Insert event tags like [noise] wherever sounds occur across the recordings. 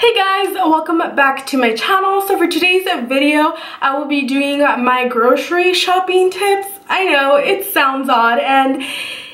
Hey guys, welcome back to my channel. So for today's video, I will be doing my grocery shopping tips. I know it sounds odd and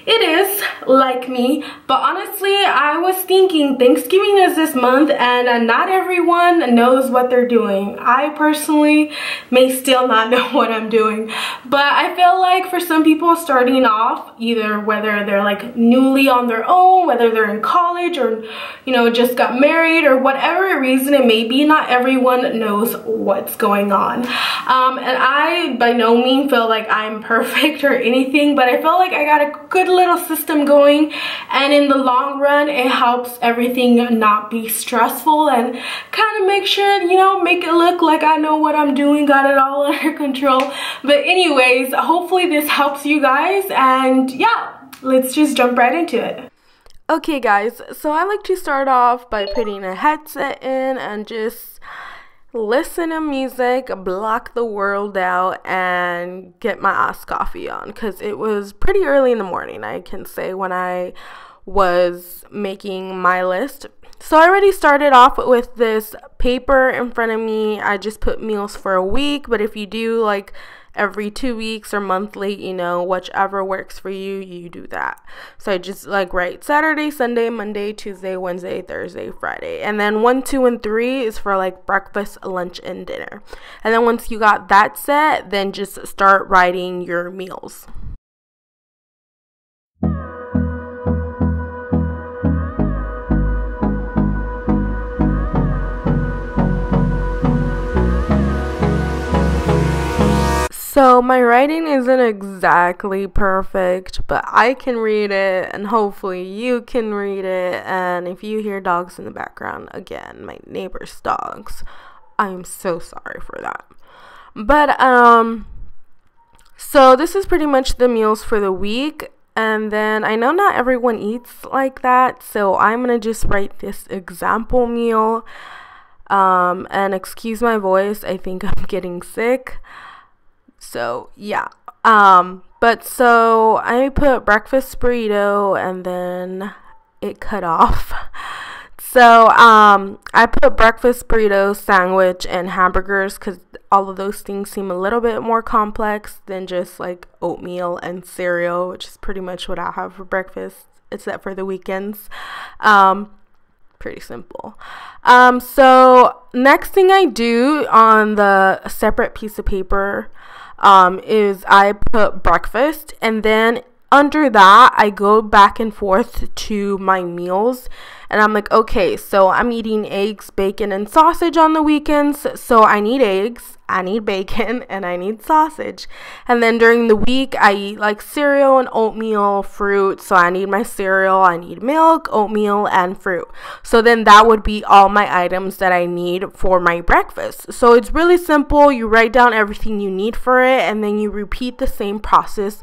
it is like me, but honestly, I was thinking Thanksgiving is this month and not everyone knows what they're doing. I personally may still not [laughs] know what I'm doing, but I feel like for some people starting off, either whether they're like newly on their own, whether they're in college or, you know, just got married or whatever reason it may be, not everyone knows what's going on. Um, and I by no means feel like I'm [laughs] perfect or anything, but I feel like I got a good little system going and in the long run it helps everything not be stressful and kind of make sure you know make it look like I know what I'm doing got it all [laughs] under control. But anyways hopefully this helps you guys and yeah let's just jump right into it. Okay guys, so I like to start off by putting a headset in and just listen to music, block the world out, and get my ass coffee on because it was pretty early in the morning, I can say, when I was making my list. So I already started off with this paper in front of me. I just put meals for a week, but if you do like every two weeks or monthly, you know, whichever works for you, you do that. So I just like write Saturday, Sunday, Monday, Tuesday, Wednesday, Thursday, Friday. And then one, two, and three is for like breakfast, lunch, and dinner. And then once you got that set, then just start writing your meals. So my writing isn't exactly perfect, but I can read it and hopefully you can read it. And if you hear dogs in the background, again, my neighbor's dogs, I'm so sorry for that. But um so this is pretty much the meals for the week. And then I know not everyone eats like that, so I'm gonna just write this example meal. Um, and excuse my voice, I think I'm [laughs] getting sick. So yeah. Um, but so I put breakfast burrito and then it cut off. [laughs] So um, I put breakfast burrito, sandwich, and hamburgers because all of those things seem a little bit more complex than just like oatmeal and cereal, which is pretty much what I have for breakfast, except for the weekends. Um, pretty simple. Um, so next thing I do on the separate piece of paper um, is I put breakfast and then under that I go back and forth to my meals and I'm like okay so I'm eating eggs bacon and sausage on the weekends so I need eggs I need bacon [laughs] and I need sausage. And then during the week, I eat like cereal and oatmeal, fruit. So I need my cereal, I need milk, oatmeal, and fruit. So then that would be all my items that I need for my breakfast. So it's really simple. You write down everything you need for it, and then you repeat the same process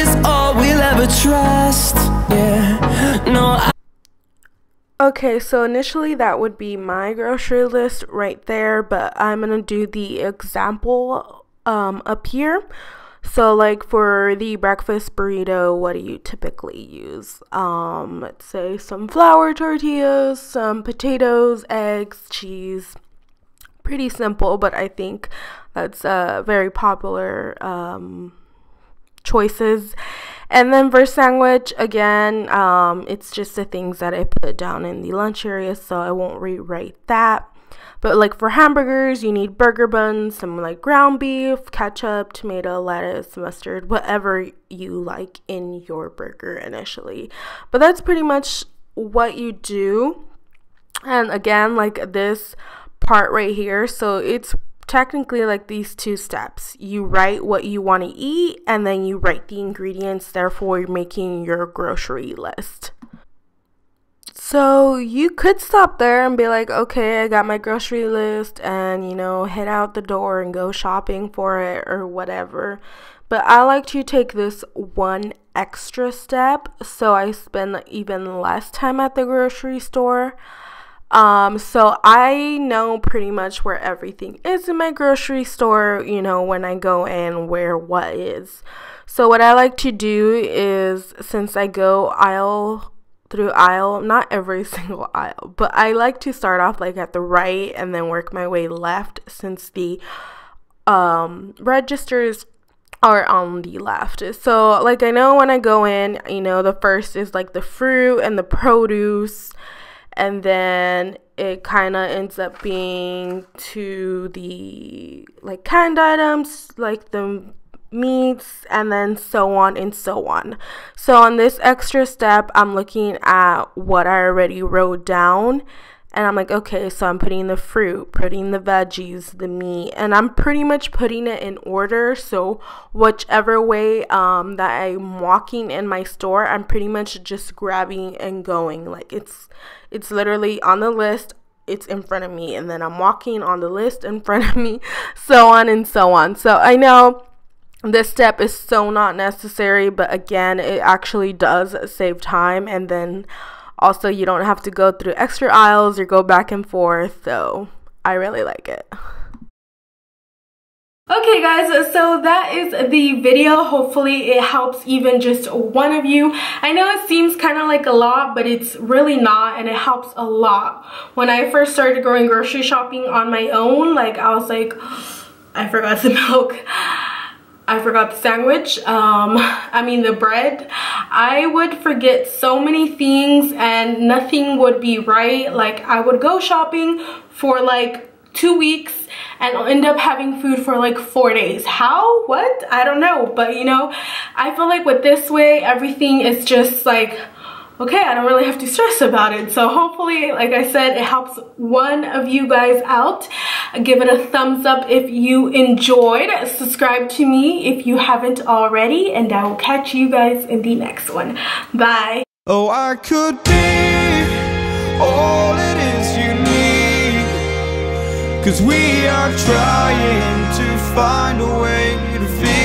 all trust Yeah, no I Okay, so initially that would be my grocery list right there, but I'm gonna do the example um, up here. So like for the breakfast burrito, what do you typically use? Um, let's say some flour tortillas, some potatoes, eggs, cheese. Pretty simple, but I think that's uh, very popular um, choices. And then for sandwich, again, um, it's just the things that I put down in the lunch area, so I won't rewrite that. But like for hamburgers, you need burger buns, some like ground beef, ketchup, tomato, lettuce, mustard, whatever you like in your burger initially. But that's pretty much what you do. And again, like this part right here, so it's technically like these two steps. You write what you want to eat and then you write the ingredients, therefore, you're making your grocery list. So you could stop there and be like, okay, I got my grocery list and, you know, head out the door and go shopping for it or whatever. But I like to take this one extra step so I spend even less time at the grocery store. Um, so I know pretty much where everything is in my grocery store, you know, when I go in, where what is. So what I like to do is since I go aisle through aisle, not every [laughs] single aisle, but I like to start off like at the right and then work my way left since the um registers are on the left. So like I know when I go in, you know, the first is like the fruit and the produce and then it kind of ends up being to the like canned items like the meats and then so on and so on. So on this extra step i'm looking at what i already wrote down and I'm like, okay, so I'm putting the fruit, putting the veggies, the meat, and I'm pretty much putting it in order. So whichever way um, that I'm walking in my store, I'm pretty much just grabbing and going. Like it's it's literally on the list, it's in front of me, and then I'm walking on the list in [laughs] front of me, so on and so on. So I know this step is so not necessary, but again, it actually does save time and then also, you don't have to go through extra aisles or go back and forth, so I really like it. Okay guys, so that is the video. Hopefully it helps even just one of you. I know it seems kind of like a lot, but it's really not and it helps a lot. When I first started going grocery shopping on my own, like I was like, I forgot the [laughs] milk. I forgot the sandwich, um, [laughs] I mean the bread. I would forget so many things and nothing would be right. Like I would go shopping for like two weeks and I'll end up having food for like four days. How? What? I don't know. But you know, I feel like with this way, everything is just like okay, I don't really have to stress about it. So hopefully, like I said, it helps one of you guys out. Give it a thumbs up if you enjoyed. Subscribe to me if you haven't already. And I will catch you guys in the next one. Bye. Oh, I could be all it is you need. Cause we are trying to find a way to feel